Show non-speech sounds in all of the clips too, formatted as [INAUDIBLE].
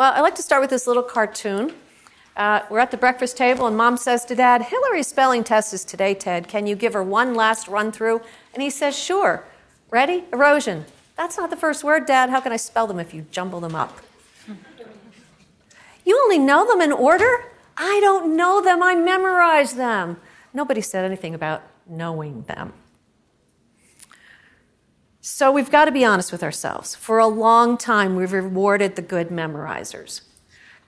Well, I like to start with this little cartoon. Uh, we're at the breakfast table, and mom says to dad, Hillary's spelling test is today, Ted. Can you give her one last run through? And he says, Sure. Ready? Erosion. That's not the first word, Dad. How can I spell them if you jumble them up? you only know them in order? I don't know them, I memorize them. Nobody said anything about knowing them. So we've got to be honest with ourselves. For a long time, we've rewarded the good memorizers.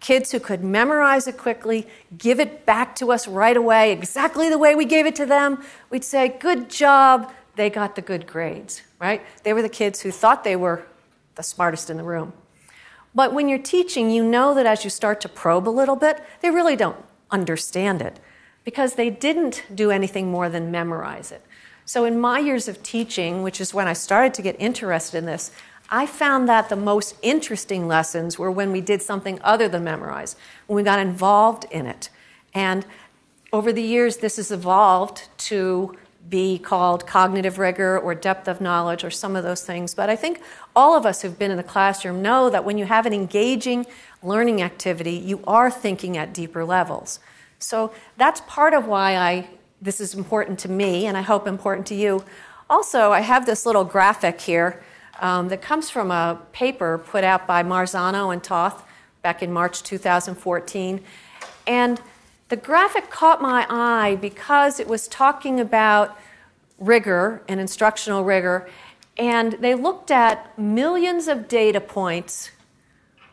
Kids who could memorize it quickly, give it back to us right away, exactly the way we gave it to them. We'd say, Good job, they got the good grades, right? They were the kids who thought they were the smartest in the room. But when you're teaching, you know that as you start to probe a little bit, they really don't understand it because they didn't do anything more than memorize it. So, in my years of teaching, which is when I started to get interested in this, I found that the most interesting lessons were when we did something other than memorize, when we got involved in it. And over the years, this has evolved to be called cognitive rigor or depth of knowledge or some of those things. But I think all of us who've been in the classroom know that when you have an engaging learning activity, you are thinking at deeper levels. So that's part of why I this is important to me and I hope important to you. Also, I have this little graphic here um, that comes from a paper put out by Marzano and Toth back in March 2014. And the graphic caught my eye because it was talking about rigor and instructional rigor, and they looked at millions of data points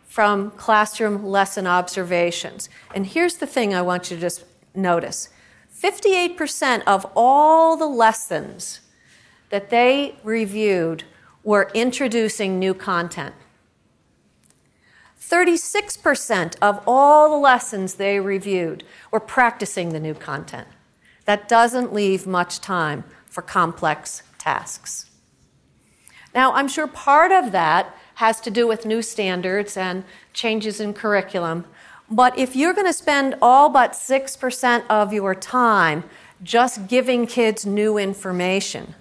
from classroom lesson observations. And here's the thing I want you to just notice 58% of all the lessons that they reviewed were introducing new content. 36% of all the lessons they reviewed were practicing the new content. That doesn't leave much time for complex tasks. Now, I'm sure part of that has to do with new standards and changes in curriculum, but if you're going to spend all but 6% of your time just giving kids new information,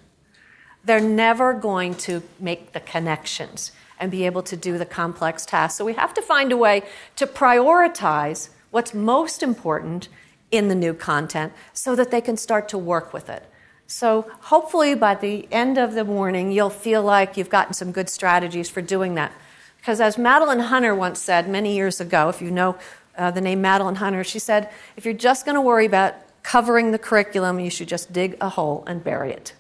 they're never going to make the connections and be able to do the complex tasks. So we have to find a way to prioritize what's most important in the new content so that they can start to work with it. So hopefully by the end of the morning, you'll feel like you've gotten some good strategies for doing that. Because as Madeline Hunter once said many years ago, if you know uh, the name Madeline Hunter, she said, if you're just going to worry about covering the curriculum, you should just dig a hole and bury it.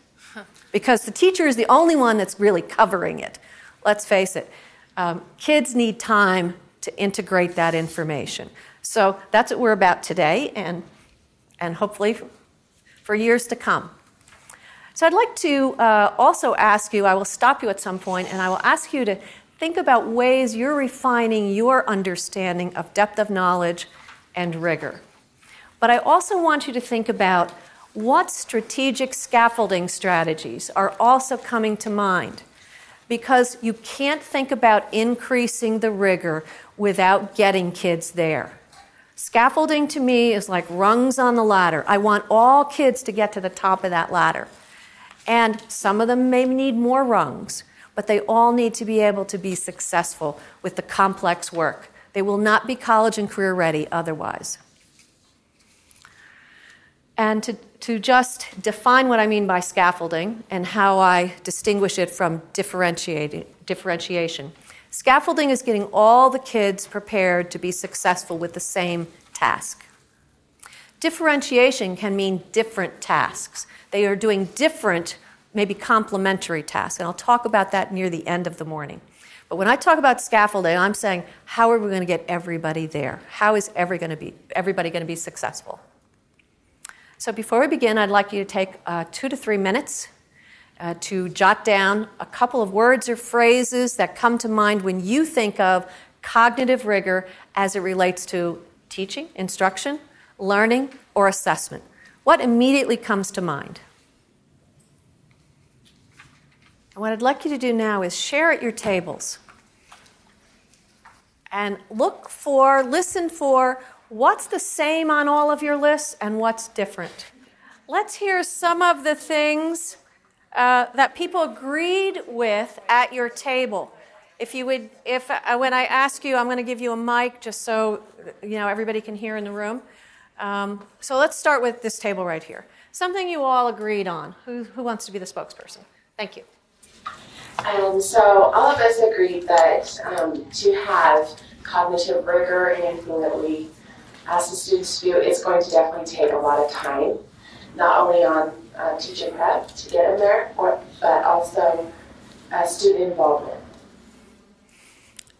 Because the teacher is the only one that's really covering it let's face it, um, kids need time to integrate that information. So that's what we're about today and, and hopefully for years to come. So I'd like to uh, also ask you, I will stop you at some point, and I will ask you to think about ways you're refining your understanding of depth of knowledge and rigor. But I also want you to think about what strategic scaffolding strategies are also coming to mind because you can't think about increasing the rigor without getting kids there. Scaffolding to me is like rungs on the ladder. I want all kids to get to the top of that ladder. And some of them may need more rungs, but they all need to be able to be successful with the complex work. They will not be college and career ready otherwise. And to to just define what I mean by scaffolding and how I distinguish it from differentiation. Scaffolding is getting all the kids prepared to be successful with the same task. Differentiation can mean different tasks. They are doing different, maybe complementary tasks. And I'll talk about that near the end of the morning. But when I talk about scaffolding, I'm saying, how are we going to get everybody there? How is every going to be, everybody going to be successful? So before we begin, I'd like you to take uh, two to three minutes uh, to jot down a couple of words or phrases that come to mind when you think of cognitive rigor as it relates to teaching, instruction, learning, or assessment. What immediately comes to mind? And what I'd like you to do now is share at your tables and look for, listen for what's the same on all of your lists and what's different. Let's hear some of the things uh, that people agreed with at your table. If you would, if uh, when I ask you, I'm going to give you a mic just so you know everybody can hear in the room. Um, so let's start with this table right here. Something you all agreed on. Who, who wants to be the spokesperson? Thank you. Um, so all of us agreed that um, to have cognitive rigor in anything that we ask the students to do, it's going to definitely take a lot of time, not only on uh, teacher prep to get them there, or, but also uh, student involvement.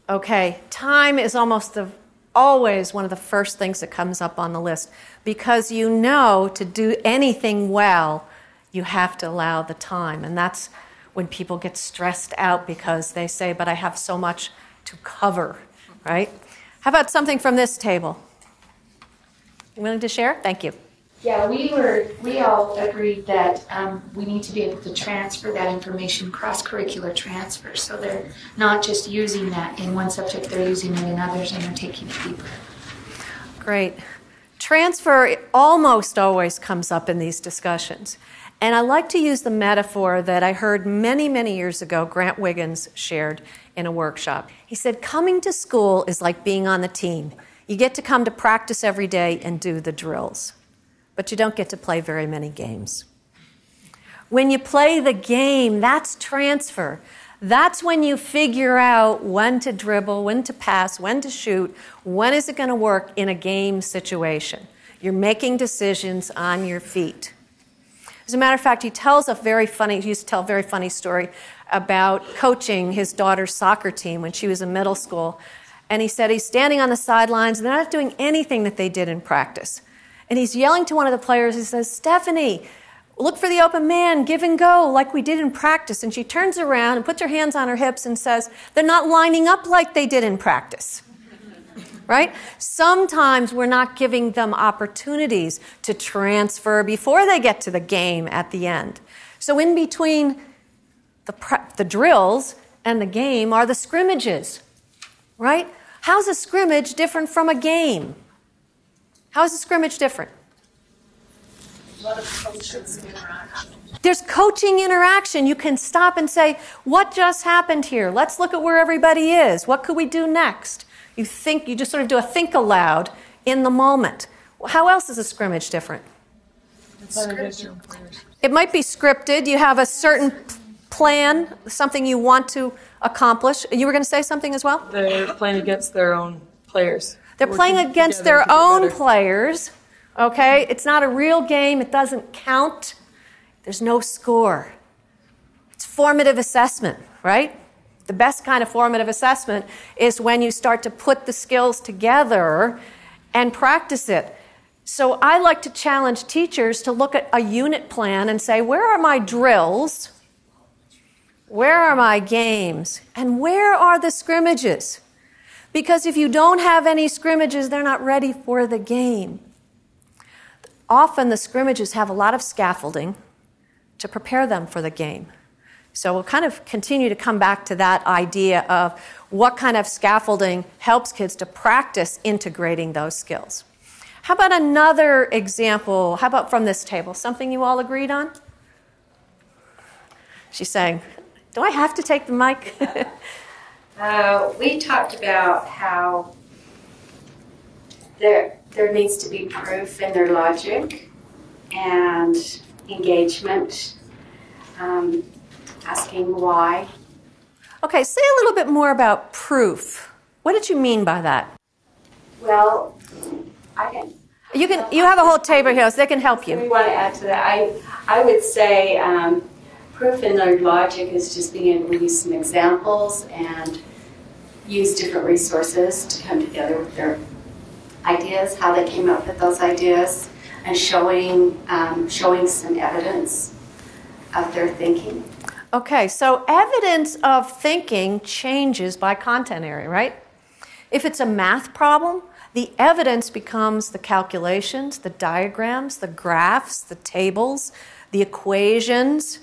Okay, time is almost the always one of the first things that comes up on the list because you know to do anything well, you have to allow the time. And that's when people get stressed out because they say, But I have so much to cover, right? How about something from this table? You willing to share? Thank you. Yeah, we were, we all agreed that um, we need to be able to transfer that information, cross-curricular transfer, so they're not just using that in one subject, they're using it in others and they're taking it deeper. Great. Transfer almost always comes up in these discussions. And I like to use the metaphor that I heard many, many years ago Grant Wiggins shared in a workshop. He said, Coming to school is like being on the team. You get to come to practice every day and do the drills but you don't get to play very many games. When you play the game, that's transfer. That's when you figure out when to dribble, when to pass, when to shoot, when is it going to work in a game situation. You're making decisions on your feet. As a matter of fact, he tells a very funny, he used to tell a very funny story about coaching his daughter's soccer team when she was in middle school. And he said he's standing on the sidelines, and they're not doing anything that they did in practice. And he's yelling to one of the players. He says, Stephanie, look for the open man, give and go, like we did in practice. And she turns around and puts her hands on her hips and says, They're not lining up like they did in practice. Right? Sometimes we're not giving them opportunities to transfer before they get to the game at the end. So, in between the, pre- the drills and the game are the scrimmages, right? How's a scrimmage different from a game? How is a scrimmage different? There's coaching interaction. You can stop and say, What just happened here? Let's look at where everybody is. What could we do next? You think, you just sort of do a think aloud in the moment. How else is a scrimmage different? It might be scripted. You have a certain plan, something you want to accomplish. You were going to say something as well? They're playing against their own players. They're playing against their own players. Okay? It's not a real game, it doesn't count. There's no score. It's formative assessment, right? The best kind of formative assessment is when you start to put the skills together and practice it. So I like to challenge teachers to look at a unit plan and say, where are my drills? Where are my games? And where are the scrimmages? Because if you don't have any scrimmages, they're not ready for the game. Often the scrimmages have a lot of scaffolding to prepare them for the game. So we'll kind of continue to come back to that idea of what kind of scaffolding helps kids to practice integrating those skills. How about another example? How about from this table? Something you all agreed on? She's saying, Do I have to take the mic? [LAUGHS] Uh, we talked about how there there needs to be proof in their logic and engagement, um, asking why. Okay, say a little bit more about proof. What did you mean by that? Well, I can. You can. You have a whole table here, so they can help you. We want to add to that. I I would say um, proof in their logic is just being able to use some examples and use different resources to come together with their ideas, how they came up with those ideas, and showing um, showing some evidence of their thinking. Okay, so evidence of thinking changes by content area, right? If it's a math problem, the evidence becomes the calculations, the diagrams, the graphs, the tables, the equations,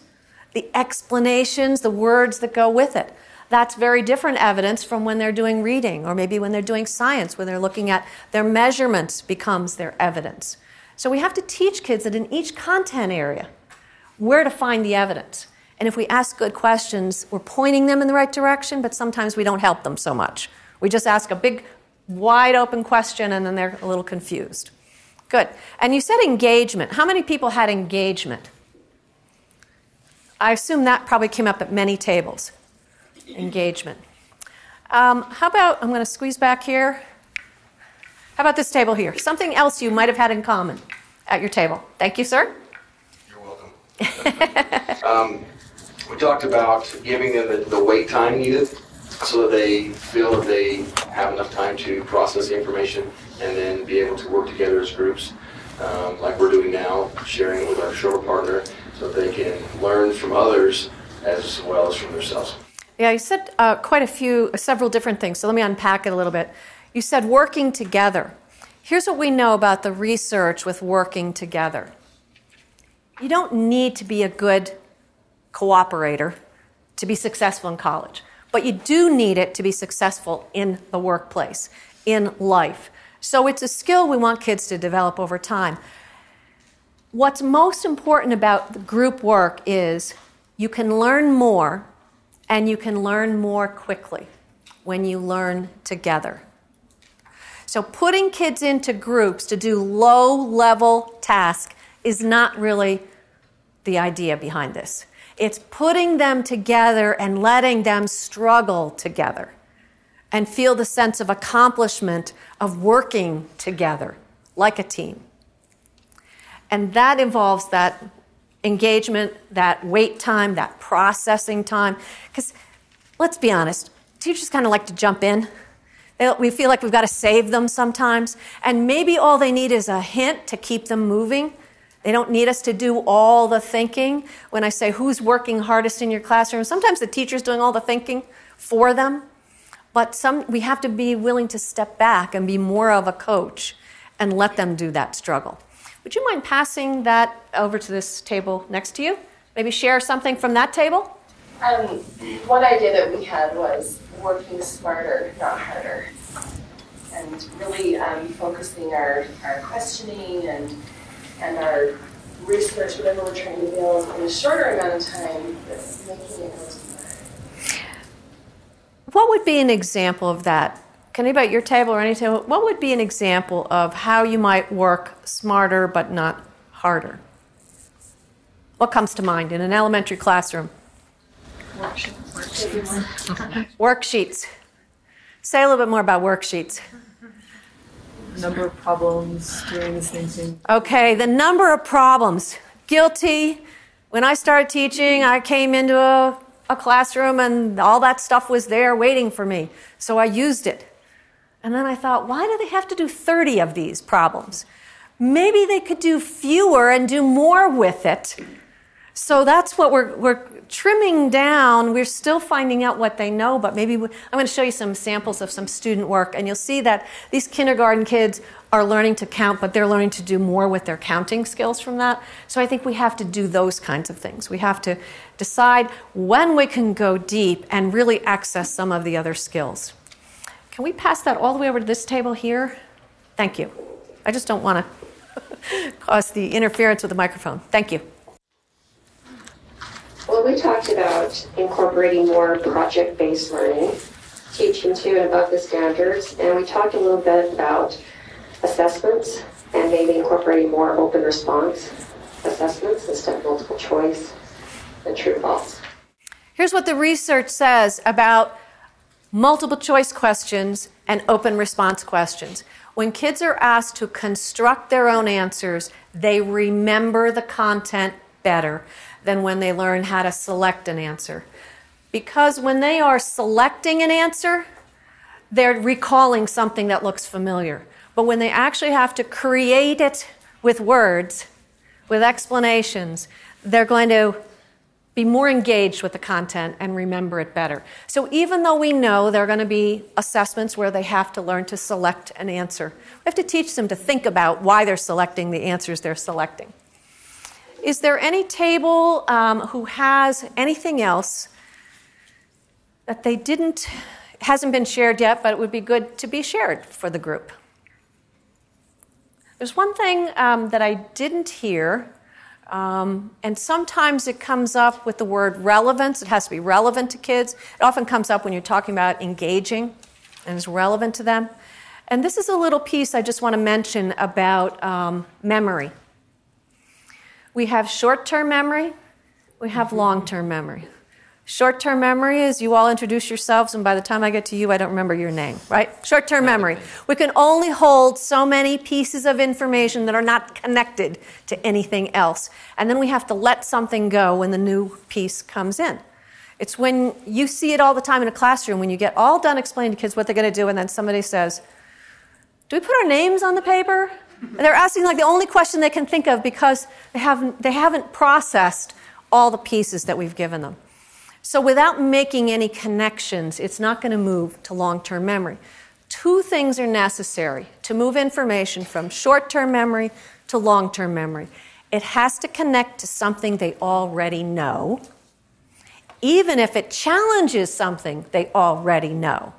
the explanations, the words that go with it. That's very different evidence from when they're doing reading or maybe when they're doing science, when they're looking at their measurements becomes their evidence. So we have to teach kids that in each content area, where to find the evidence. And if we ask good questions, we're pointing them in the right direction, but sometimes we don't help them so much. We just ask a big, wide open question and then they're a little confused. Good. And you said engagement. How many people had engagement? I assume that probably came up at many tables. [LAUGHS] Engagement. Um, how about, I'm going to squeeze back here. How about this table here? Something else you might have had in common at your table. Thank you, sir. You're welcome. [LAUGHS] um, we talked about giving them the, the wait time needed so that they feel that they have enough time to process the information and then be able to work together as groups, um, like we're doing now, sharing it with our shore partner so that they can learn from others as well as from themselves. Yeah, you said uh, quite a few, several different things, so let me unpack it a little bit. You said working together. Here's what we know about the research with working together you don't need to be a good cooperator to be successful in college, but you do need it to be successful in the workplace, in life. So it's a skill we want kids to develop over time. What's most important about group work is you can learn more and you can learn more quickly when you learn together. So, putting kids into groups to do low level tasks is not really the idea behind this. It's putting them together and letting them struggle together and feel the sense of accomplishment of working together like a team. And that involves that engagement, that wait time, that processing time. Because let's be honest, teachers kind of like to jump in. We feel like we've got to save them sometimes. And maybe all they need is a hint to keep them moving. They don't need us to do all the thinking. When I say who's working hardest in your classroom, sometimes the teacher's doing all the thinking for them. But some, we have to be willing to step back and be more of a coach and let them do that struggle. Would you mind passing that over to this table next to you? Maybe share something from that table? Um, one idea that we had was working smarter, not harder. And really um, focusing our, our questioning and, and our research, whatever we're trying to build, in a shorter amount of time, but making it go. What would be an example of that? Can anybody at your table or any table, what would be an example of how you might work smarter but not harder? What comes to mind in an elementary classroom? Worksheets. worksheets. Say a little bit more about worksheets. Number of problems doing the same thing. Okay, the number of problems. Guilty. When I started teaching, I came into a, a classroom and all that stuff was there waiting for me. So I used it. And then I thought, why do they have to do 30 of these problems? Maybe they could do fewer and do more with it. So that's what we're, we're trimming down. We're still finding out what they know, but maybe we, I'm going to show you some samples of some student work, and you'll see that these kindergarten kids are learning to count, but they're learning to do more with their counting skills from that. So I think we have to do those kinds of things. We have to decide when we can go deep and really access some of the other skills. Can we pass that all the way over to this table here? Thank you. I just don't want to [LAUGHS] cause the interference with the microphone. Thank you. We talked about incorporating more project based learning, teaching to and above the standards, and we talked a little bit about assessments and maybe incorporating more open response assessments instead of multiple choice and true false. Here's what the research says about multiple choice questions, and open response questions. When kids are asked to construct their own answers, they remember the content better than when they learn how to select an answer. Because when they are selecting an answer, they're recalling something that looks familiar. But when they actually have to create it with words, with explanations, they're going to be more engaged with the content and remember it better. So even though we know there are going to be assessments where they have to learn to select an answer, we have to teach them to think about why they're selecting the answers they're selecting. Is there any table um, who has anything else that they didn't, hasn't been shared yet, but it would be good to be shared for the group? There's one thing um, that I didn't hear Um, and sometimes it comes up with the word relevance. It has to be relevant to kids. It often comes up when you're talking about engaging and is relevant to them. And this is a little piece I just want to mention about um, memory. We have short term memory, we have long term memory. Short term memory is you all introduce yourselves, and by the time I get to you, I don't remember your name, right? Short term memory. We can only hold so many pieces of information that are not connected to anything else. And then we have to let something go when the new piece comes in. It's when you see it all the time in a classroom, when you get all done explaining to kids what they're going to do, and then somebody says, Do we put our names on the paper? And they're asking like the only question they can think of because they haven't, they haven't processed all the pieces that we've given them. So, without making any connections, it's not going to move to long term memory. Two things are necessary to move information from short term memory to long term memory it has to connect to something they already know, even if it challenges something they already know.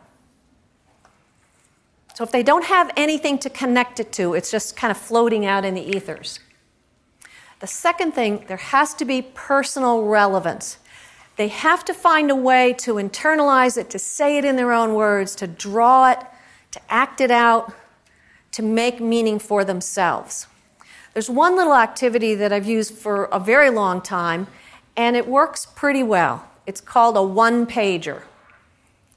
So, if they don't have anything to connect it to, it's just kind of floating out in the ethers. The second thing, there has to be personal relevance. They have to find a way to internalize it, to say it in their own words, to draw it, to act it out, to make meaning for themselves. There's one little activity that I've used for a very long time, and it works pretty well. It's called a one pager.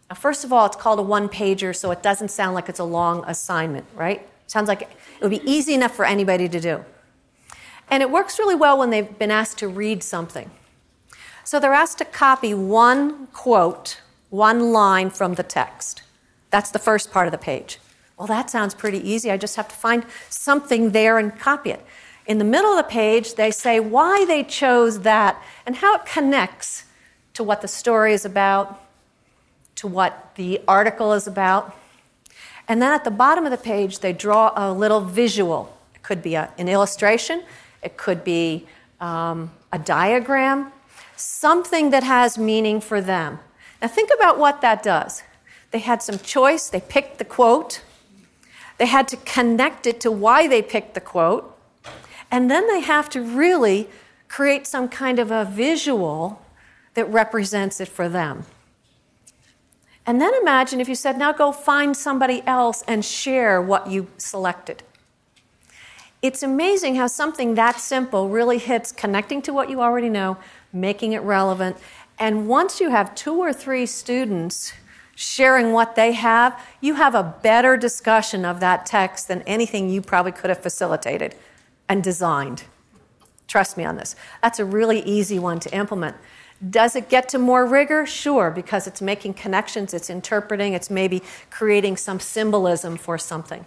Now, first of all, it's called a one pager, so it doesn't sound like it's a long assignment, right? Sounds like it would be easy enough for anybody to do. And it works really well when they've been asked to read something. So they're asked to copy one quote, one line from the text. That's the first part of the page. Well, that sounds pretty easy. I just have to find something there and copy it. In the middle of the page, they say why they chose that and how it connects to what the story is about, to what the article is about. And then at the bottom of the page, they draw a little visual. It could be a, an illustration, it could be um, a diagram, something that has meaning for them. Now, think about what that does. They had some choice, they picked the quote, they had to connect it to why they picked the quote, and then they have to really create some kind of a visual that represents it for them. And then imagine if you said, now go find somebody else and share what you selected. It's amazing how something that simple really hits connecting to what you already know, making it relevant. And once you have two or three students sharing what they have, you have a better discussion of that text than anything you probably could have facilitated and designed. Trust me on this. That's a really easy one to implement. Does it get to more rigor? Sure, because it's making connections, it's interpreting, it's maybe creating some symbolism for something.